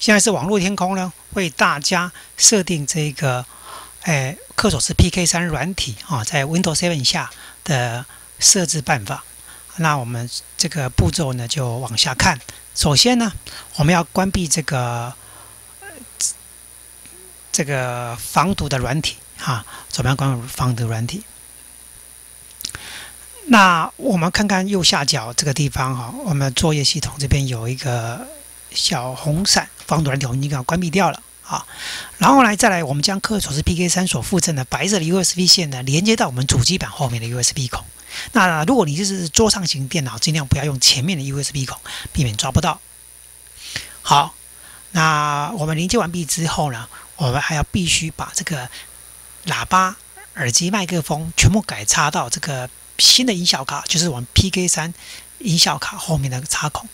现在是网络天空呢，为大家设定这个，诶，克索斯 PK 三软体啊，在 Windows 7下的设置办法。那我们这个步骤呢，就往下看。首先呢，我们要关闭这个这个防毒的软体哈，怎么样关防毒软体？那我们看看右下角这个地方哈，我们作业系统这边有一个小红伞，防毒软体我们已经关闭掉了啊。然后来再来，我们将科索斯 PK 三所附赠的白色的 USB 线呢，连接到我们主机板后面的 USB 孔。那如果你就是桌上型电脑，尽量不要用前面的 USB 孔，避免抓不到。好，那我们连接完毕之后呢，我们还要必须把这个喇叭、耳机、麦克风全部改插到这个新的音效卡，就是我们 PK 三音效卡后面的插孔。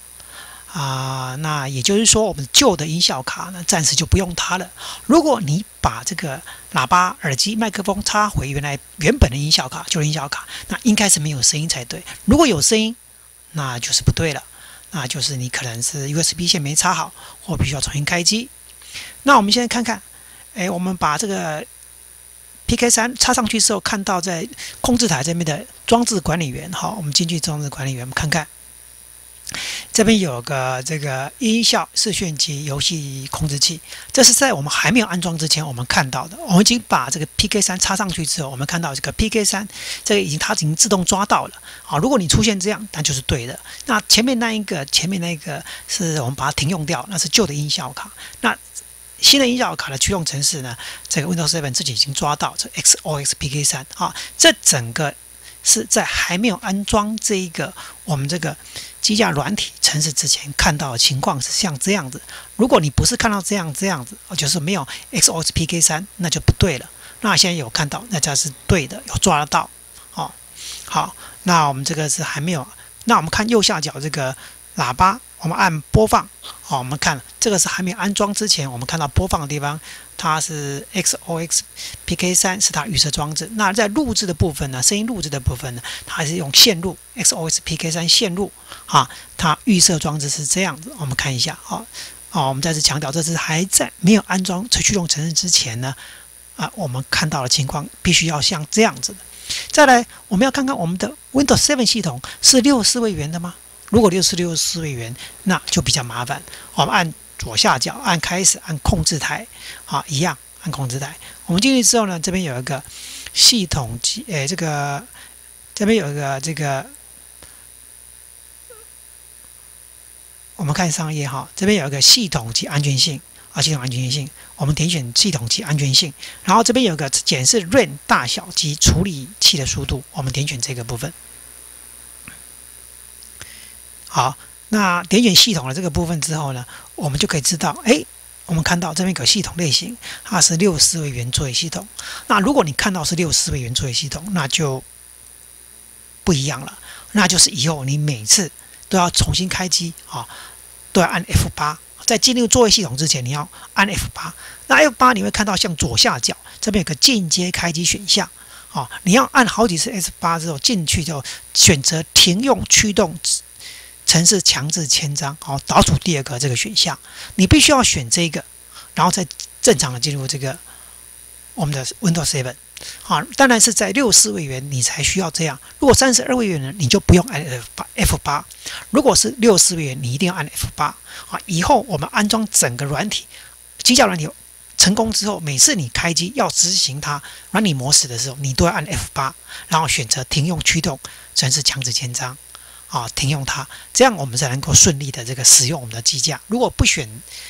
啊，那也就是说，我们旧的音效卡呢，暂时就不用它了。如果你把这个喇叭、耳机、麦克风插回原来原本的音效卡，旧的音效卡，那应该是没有声音才对。如果有声音，那就是不对了，那就是你可能是 USB 线没插好，或必须要重新开机。那我们现在看看，哎，我们把这个 PK 三插上去之后，看到在控制台这边的装置管理员，好，我们进去装置管理员，我们看看。这边有个这个音效视讯及游戏控制器，这是在我们还没有安装之前我们看到的。我们已经把这个 PK 三插上去之后，我们看到这个 PK 三，这个已经它已经自动抓到了。好，如果你出现这样，那就是对的。那前面那一个，前面那个是我们把它停用掉，那是旧的音效卡。那新的音效卡的驱动程式呢？这个 Windows 7自己已经抓到这 XOX PK 三啊，这整个。是在还没有安装这一个我们这个机架软体程式之前看到的情况是像这样子。如果你不是看到这样这样子，就是没有 XOSPK 三，那就不对了。那现在有看到，那才是对的，有抓得到。好，好，那我们这个是还没有。那我们看右下角这个喇叭，我们按播放。好，我们看这个是还没有安装之前，我们看到播放的地方。它是 XOX PK 三是它预设装置。那在录制的部分呢，声音录制的部分呢，它是用线路 XOX PK 三线路啊。它预设装置是这样子，我们看一下啊。哦，我们再次强调，这是还在没有安装驱动程式之前呢啊，我们看到的情况必须要像这样子的。再来，我们要看看我们的 Windows 7系统是六四位元的吗？如果六四六四位元，那就比较麻烦。我们按。左下角按开始，按控制台，好，一样按控制台。我们进去之后呢，这边有一个系统及，诶，这个这边有一个这个，我们看上一页哈，这边有一个系统及安全性啊，系统安全性，我们点选系统及安全性，然后这边有个检视 RAM 大小及处理器的速度，我们点选这个部分，好。那点选系统的这个部分之后呢，我们就可以知道，哎，我们看到这边有个系统类型，它是六四位元作业系统。那如果你看到是六四位元作业系统，那就不一样了。那就是以后你每次都要重新开机啊，都要按 F 八，在进入作业系统之前，你要按 F 八。那 F 八你会看到像左下角这边有个进阶开机选项，啊，你要按好几次 F 八之后进去就选择停用驱动。城市强制签章，好，导出第二个这个选项，你必须要选这个，然后再正常的进入这个我们的 Windows Seven，好，当然是在六四位元你才需要这样，如果三十二位元呢，你就不用按 F 八 F 八，如果是六四位元，你一定要按 F 八，啊，以后我们安装整个软体机架软体成功之后，每次你开机要执行它软体模式的时候，你都要按 F 八，然后选择停用驱动城市强制签章。啊，停用它，这样我们才能够顺利的这个使用我们的机架。如果不选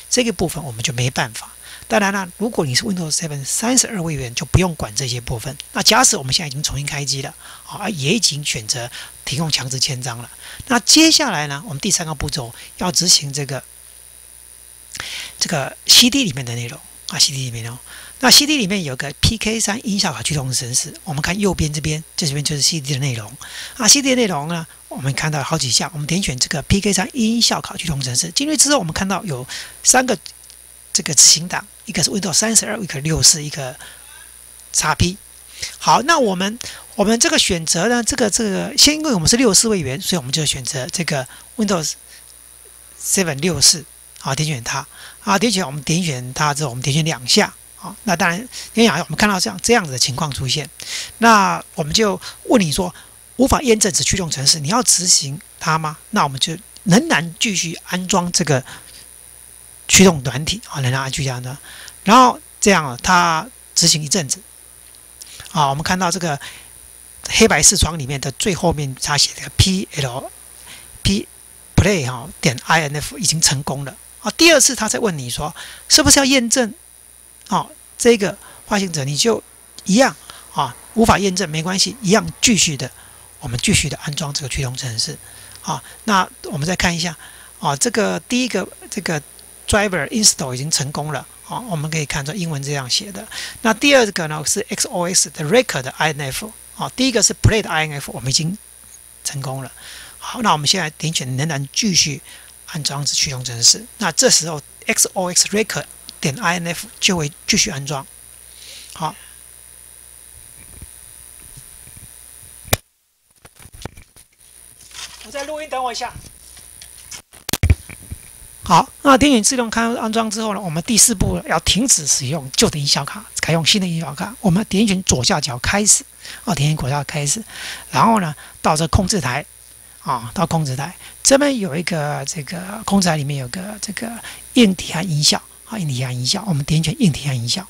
这个部分，我们就没办法。当然了，如果你是 Windows 7三十二位元，就不用管这些部分。那假使我们现在已经重新开机了，啊，也已经选择停用强制签章了。那接下来呢，我们第三个步骤要执行这个这个 CD 里面的内容啊，CD 里面哦。那 CD 里面有个 PK 三音效卡驱动程式，我们看右边这边，这边就是 CD 的内容啊。CD 的内容呢，我们看到好几项，我们点选这个 PK 三音效卡驱动程式，进去之后，我们看到有三个这个执行档，一个是 Windows 三十二，一个六四，一个 XP。好，那我们我们这个选择呢，这个这个先因为我们是六四位元，所以我们就选择这个 Windows Seven 六四。好，点选它，啊，点选我们点选它之后，我们点选两下，好，那当然点选我们看到这样这样子的情况出现，那我们就问你说，无法验证此驱动程式，你要执行它吗？那我们就仍然继续安装这个驱动软体，啊，仍然继续安装，然后这样啊它执行一阵子，啊，我们看到这个黑白视窗里面的最后面它写的 P L P Play 哈点 I N F 已经成功了。啊，第二次他再问你说是不是要验证？哦，这个发行者你就一样啊，无法验证没关系，一样继续的，我们继续的安装这个驱动程式。啊，那我们再看一下啊，这个第一个这个 driver install 已经成功了。啊，我们可以看到英文这样写的。那第二个呢是 XOS 的 record 的 INF。啊，第一个是 play 的 INF，我们已经成功了。好，那我们现在点选仍然继续。安装这驱动程式，那这时候 XOX Record 点 INF 就会继续安装。好，我在录音，等我一下。好，那点选自动开安装之后呢，我们第四步要停止使用旧的音效卡，改用新的音效卡。我们点选左下角开始，啊，点选左下角开始，然后呢，到这控制台。啊，到控制台这边有一个这个控制台里面有个这个硬体和音效好，硬体压音效，我们点选硬体压音效。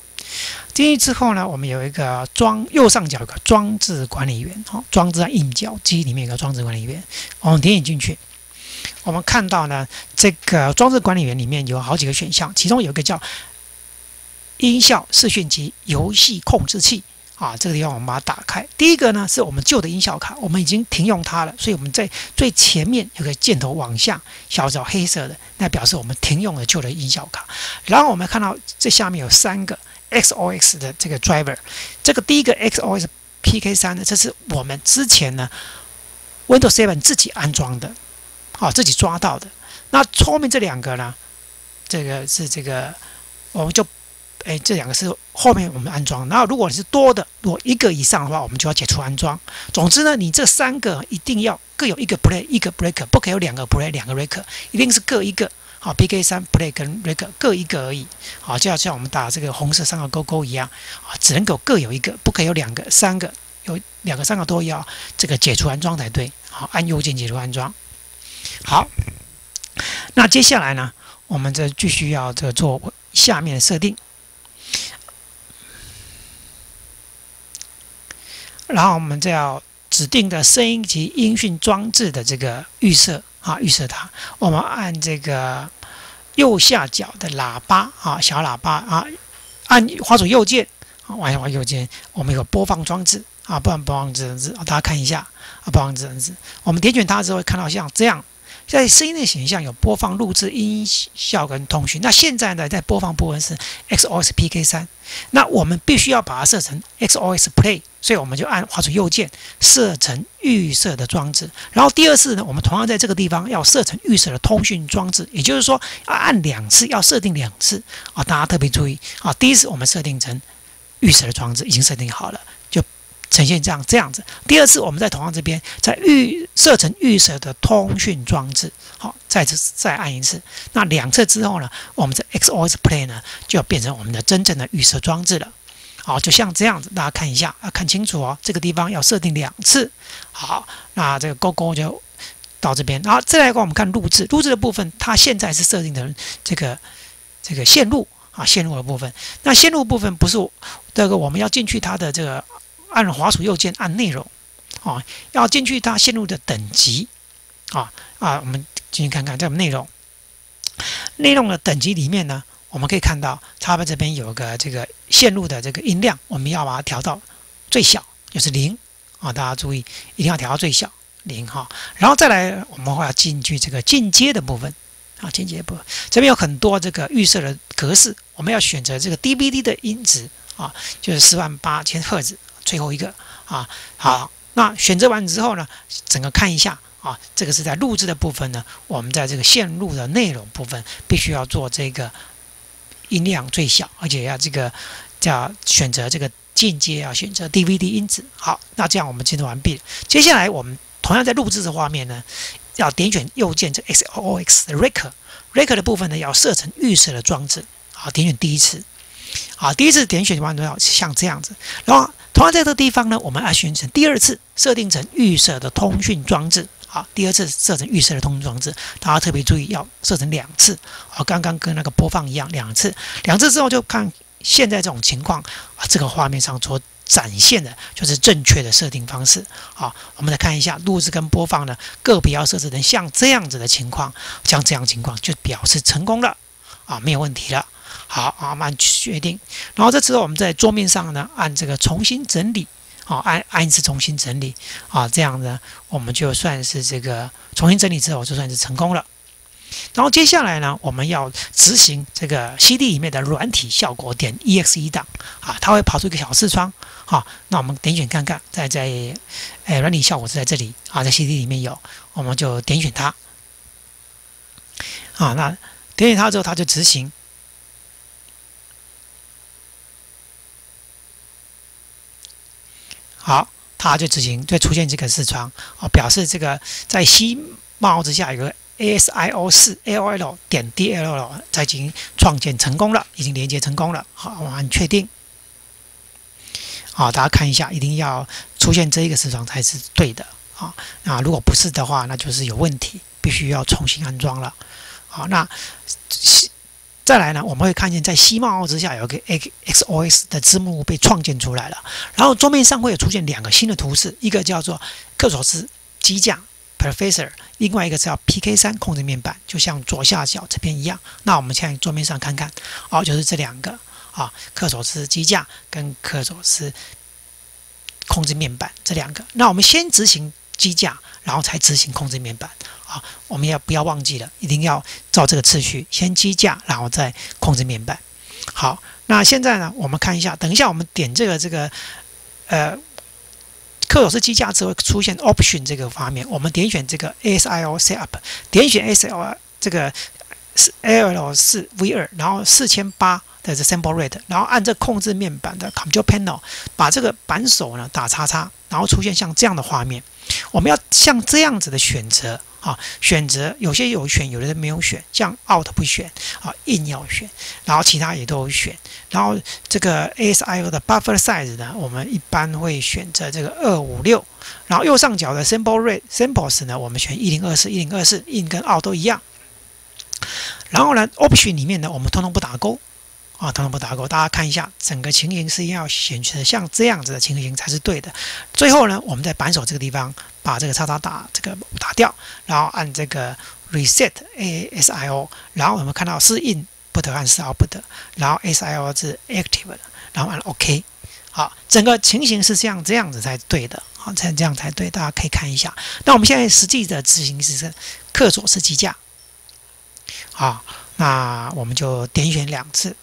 进去之后呢，我们有一个装右上角有个装置管理员，好，装置在硬角机里面有个装置管理员，我们点点进去，我们看到呢，这个装置管理员里面有好几个选项，其中有一个叫音效视讯及游戏控制器。啊，这个地方我们把它打开。第一个呢，是我们旧的音效卡，我们已经停用它了，所以我们在最前面有个箭头往下，小小黑色的，那表示我们停用了旧的音效卡。然后我们看到这下面有三个 XOX 的这个 driver，这个第一个 XOX PK 三呢，这是我们之前呢 Windows Seven 自己安装的，啊，自己抓到的。那后面这两个呢，这个是这个，我们就。哎，这两个是后面我们安装。然后如果你是多的，如果一个以上的话，我们就要解除安装。总之呢，你这三个一定要各有一个 play，一个 breaker，不可以有两个 play，两个 breaker，一定是各一个。好，PK 三 play 跟 breaker 各一个而已。好，就要像我们打这个红色三个勾勾一样，啊，只能够各有一个，不可以有两个、三个，有两个、三个都要这个解除安装才对。好，按右键解除安装。好，那接下来呢，我们这继续要这做下面的设定。然后我们再要指定的声音及音讯装置的这个预设啊，预设它。我们按这个右下角的喇叭啊，小喇叭啊，按滑鼠右键啊，往下滑右键，我们有播放装置啊，播放播放智能字啊，大家看一下啊，播放智能字。我们点选它之后，会看到像这样。在声音的选项有播放、录制、音效跟通讯。那现在呢，在播放部分是 XOS PK 三。那我们必须要把它设成 XOS Play，所以我们就按滑鼠右键设成预设的装置。然后第二次呢，我们同样在这个地方要设成预设的通讯装置，也就是说要按两次，要设定两次啊！大家特别注意啊！第一次我们设定成预设的装置，已经设定好了。呈现这样这样子。第二次，我们在同样这边在预设成预设的通讯装置，好，再次再按一次。那两次之后呢，我们的 XOS Play 呢就要变成我们的真正的预设装置了。好，就像这样子，大家看一下，要看清楚哦。这个地方要设定两次。好，那这个勾勾就到这边。然后再来一个，我们看录制，录制的部分，它现在是设定的这个这个线路啊，线路的部分。那线路部分不是这个，我们要进去它的这个。按滑鼠右键按内容，啊，要进去它线路的等级，啊啊，我们进去看看这个内容。内容的等级里面呢，我们可以看到它们这边有个这个线路的这个音量，我们要把它调到最小，就是零啊。大家注意，一定要调到最小零哈。然后再来，我们会要进去这个进阶的部分啊，进阶部分这边有很多这个预设的格式，我们要选择这个 DVD 的音质啊，就是四万八千赫兹。最后一个啊，好，那选择完之后呢，整个看一下啊，这个是在录制的部分呢，我们在这个线路的内容部分必须要做这个音量最小，而且要这个叫选择这个进阶要选择 DVD 音质。好，那这样我们进入完毕。接下来我们同样在录制的画面呢，要点选右键这 XOX 的 Record，Rec 的部分呢要设成预设的装置，好，点选第一次，好，第一次点选完之后像这样子，然后同样在这个地方呢，我们要选成第二次设定成预设的通讯装置，好，第二次设成预设的通讯装置，大家特别注意要设成两次，好，刚刚跟那个播放一样，两次，两次之后就看现在这种情况啊，这个画面上所展现的就是正确的设定方式。好，我们来看一下录制跟播放呢，个别要设置成像这样子的情况，像这样情况就表示成功了啊，没有问题了。好啊，按确定，然后这时候我们在桌面上呢，按这个重新整理，好，按按一次重新整理啊，这样呢，我们就算是这个重新整理之后，就算是成功了。然后接下来呢，我们要执行这个 CD 里面的软体效果点 EXE 档啊，它会跑出一个小视窗，好，那我们点选看看，在在，哎，软体效果是在这里啊，在 CD 里面有，我们就点选它，啊，那点选它之后，它就执行，好，它就执行，就出现这个视窗，啊，表示这个在西帽之下有个。ASIO 四 AOL 点 DLL 在进行创建成功了，已经连接成功了。好，我按确定。好，大家看一下，一定要出现这一个视窗才是对的。啊，那如果不是的话，那就是有问题，必须要重新安装了。好，那再来呢，我们会看见在西帽之下有个 XOS 的字幕被创建出来了。然后桌面上会有出现两个新的图示，一个叫做克索斯机架。Professor，另外一个叫 PK 三控制面板，就像左下角这边一样。那我们现在桌面上看看，哦，就是这两个啊，克索斯机架跟克索斯控制面板这两个。那我们先执行机架，然后才执行控制面板啊。我们要不要忘记了？一定要照这个次序，先机架，然后再控制面板。好，那现在呢，我们看一下，等一下我们点这个这个呃。克鲁斯机架只会出现 Option 这个画面，我们点选这个 ASIO Setup，点选 ASIO 这个 L 四 V 二，然后四千八的这 Sample Rate，然后按这控制面板的 Control Panel，把这个扳手呢打叉叉，然后出现像这样的画面。我们要像这样子的选择。啊，选择有些有选，有的人没有选，像 Out 不选啊，In 要选，然后其他也都有选。然后这个 ASIO 的 Buffer Size 呢，我们一般会选择这个二五六。然后右上角的 Sample Rate Samples 呢，我们选一零二四，一零二四，In 跟 Out 都一样。然后呢，Option 里面呢，我们通通不打勾。啊，通通不打勾，大家看一下，整个情形是要显示像这样子的情形才是对的。最后呢，我们在扳手这个地方把这个叉叉打这个打掉，然后按这个 Reset ASIO，然后我们看到是 In 不得按是 Out 不得，然后 ASIO 是 Active，然后按 OK。好，整个情形是这样这样子才对的，好，才这样才对，大家可以看一下。那我们现在实际的执行是克索斯机架，好，那我们就点选两次。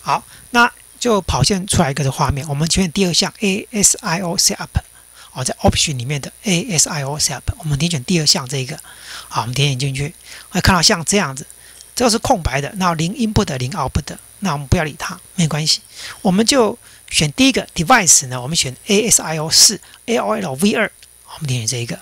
好，那就跑现出来一个的画面。我们选第二项 ASIO Setup，哦，在 Option 里面的 ASIO Setup，我们点选第二项这一个。好，我们点点进去，会看到像这样子，这个是空白的，那零 Input 零 Output，那我们不要理它，没关系。我们就选第一个 Device 呢，我们选 ASIO 四 AOL V 二，我们点选这一个。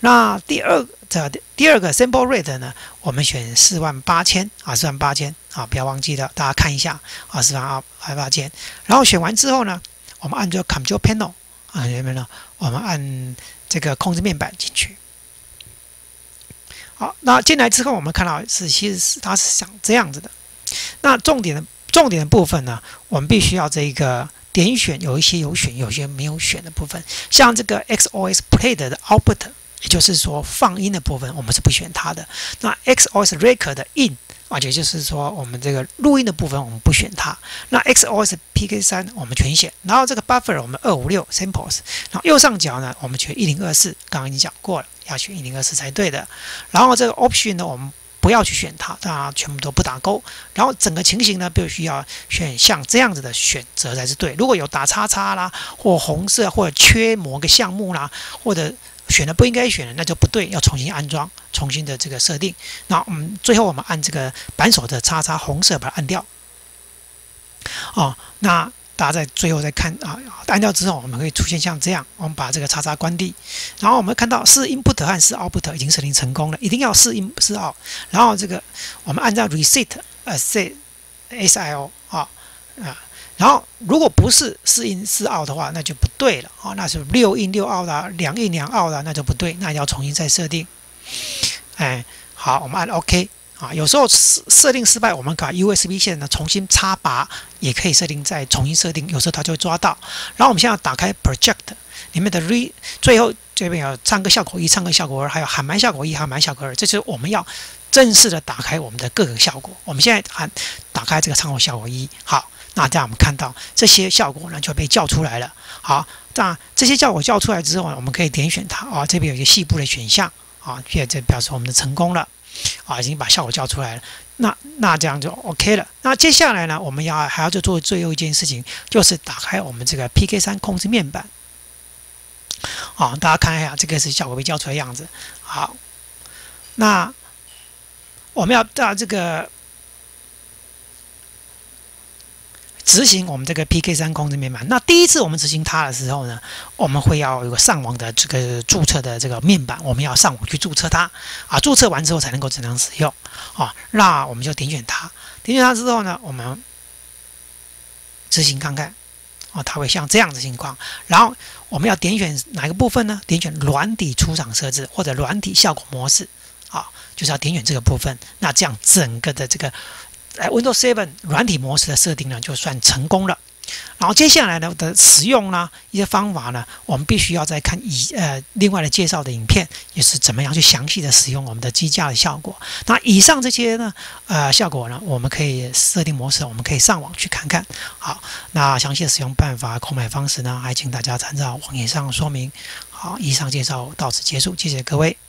那第二这第二个 Sample Rate 呢，我们选四万八千啊，四万八千啊，不要忘记了，大家看一下啊，四万二八千。然后选完之后呢，我们按住 Control Panel 啊，这边呢，我们按这个控制面板进去。好，那进来之后，我们看到是其实是它是像这样子的。那重点的重点的部分呢，我们必须要这一个点选，有一些有选，有些没有选的部分，像这个 XOS Play 的 Output。也就是说，放音的部分我们是不选它的。那 XOS Record 的 In 啊，也就是说我们这个录音的部分我们不选它。那 XOS PK 三我们全选，然后这个 Buffer 我们二五六 Samples，然后右上角呢我们选一零二四，刚刚已经讲过了，要选一零二四才对的。然后这个 Option 呢我们不要去选它，大家全部都不打勾。然后整个情形呢必须要选像这样子的选择才是对。如果有打叉叉啦，或红色或者缺某个项目啦，或者选了不应该选的，那就不对，要重新安装，重新的这个设定。那我们最后我们按这个扳手的叉叉红色把它按掉。哦，那大家在最后再看啊，按掉之后，我们会出现像这样，我们把这个叉叉关闭，然后我们看到是 input 和是 output 已经设定成功了，一定要是 in 是 out，然后这个我们按照 reset 呃 set s i o 啊啊。然后，如果不是四音四奥的话，那就不对了啊！那是六音六奥的，两音两奥的，那就不对，那要重新再设定。哎，好，我们按 OK 啊。有时候设设定失败，我们把 USB 线呢重新插拔，也可以设定再重新设定，有时候它就会抓到。然后我们现在打开 Project 里面的 Re，最后这边有唱歌效果一、唱歌效果二，还有喊麦效果一、喊麦效果二，这是我们要正式的打开我们的各个效果。我们现在按打开这个唱歌效果一，好。那这样我们看到这些效果呢就被叫出来了。好，那这些效果叫出来之后呢，我们可以点选它啊，这边有一个细部的选项啊，现在这表示我们的成功了啊，已经把效果叫出来了。那那这样就 OK 了。那接下来呢，我们要还要再做最后一件事情，就是打开我们这个 PK 三控制面板。好，大家看一下，这个是效果被叫出来的样子。好，那我们要到这个。执行我们这个 PK 三控制面板，那第一次我们执行它的时候呢，我们会要有个上网的这个注册的这个面板，我们要上网去注册它啊，注册完之后才能够正常使用啊。那我们就点选它，点选它之后呢，我们执行看看啊，它会像这样的情况。然后我们要点选哪个部分呢？点选软体出厂设置或者软体效果模式啊，就是要点选这个部分。那这样整个的这个。哎，Windows 7软体模式的设定呢，就算成功了。然后接下来呢的使用呢，一些方法呢，我们必须要再看以呃另外的介绍的影片，也是怎么样去详细的使用我们的机架的效果。那以上这些呢，呃效果呢，我们可以设定模式，我们可以上网去看看。好，那详细的使用办法、购买方式呢，还请大家参照网页上说明。好，以上介绍到此结束，谢谢各位。